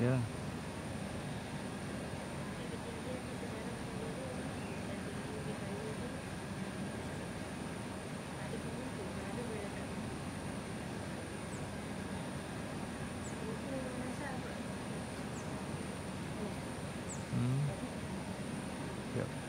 Yeah. Mm. Yep.